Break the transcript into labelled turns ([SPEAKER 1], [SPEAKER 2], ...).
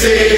[SPEAKER 1] see.